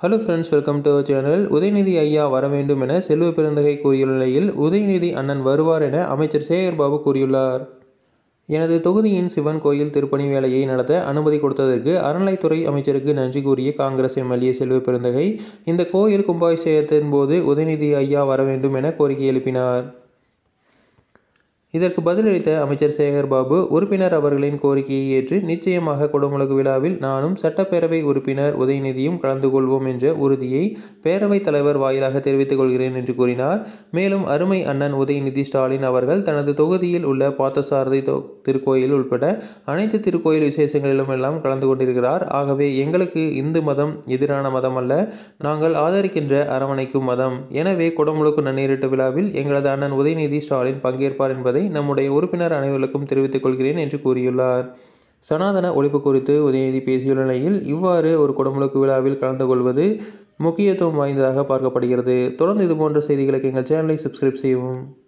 Hello friends welcome to our channel Udhayanidhi ஐயா வர வேண்டும் என செல்வ பெருந்தகை கூறியுள்ள நிலையில் உதயநிதி அண்ணன் வருவார் என அமைச்சர் சேகர் பாபு கூறியுள்ளார். எனது தொகுதியின் சிவன் கோயில் திருப்பணி வேலையை நடத்த அனுமதி கொடுத்ததற்கு அறநிலைத்துறை அமைச்சருக்கு நன்றி கூறிய காங்கிரஸ் எம்எல்ஏ செல்வ பெருந்தகை இந்த கோயில் கும்பாபிஷேகத்தின் போது உதயநிதி ஐயா வர வேண்டும் என கோரிக்கை எழுப்பினார். இதற்கு பதிலளித்த அமைச்சர் சேகர் பாபு உறுப்பினர் அவர்களின் கோரிக்கையை ஏற்று நிச்சயமாக குடமுழக்கு விழாவில் நானும் சட்டப்பேரவை உறுப்பினர் உதயநிதியும் கலந்து கொள்வோம் என்ற உறுதியை பேரவைத் தலைவர் வாயிலாக தெரிவித்துக் கொள்கிறேன் என்று கூறினார். மேலும் அருமை அண்ணன் உதயநிதி ஸ்டாலின் அவர்கள் தனது தொகுதியில் உள்ள பார்த்தசாரதி திருக்கோயில் உட்பட அனைத்து திருக்கோயில் விசேஷங்களிலும் எல்லாம் கலந்து கொண்டிருக்கிறார். ஆகவே எங்களுக்கு இந்து மதம் எதிரான மதம் அல்ல நாங்கள் ஆதரிக்கின்ற அரவணைக்கும் மதம். எனவே குடமுழுக்கு நன்னீரிட்ட விழாவில் எங்களது அண்ணன் உதயநிதி ஸ்டாலின் பங்கேற்பார் என்பதை நம்முடைய உறுப்பினர் அனைவருக்கும் தெரிவித்துக் கொள்கிறேன் என்று கூறியுள்ளார். சனாதன ஒழிப்பு குறித்து உதயநிதி பேசியுள்ள நிலையில் இவ்வாறு ஒரு குடமுழுக்கு விழாவில் கலந்து கொள்வது முக்கியத்துவம் வாய்ந்ததாக பார்க்கப்படுகிறது. தொடர்ந்து இதுபோன்ற செய்திகளுக்கு எங்கள் சேனலை சப்ஸ்கிரைப் செய்யவும்.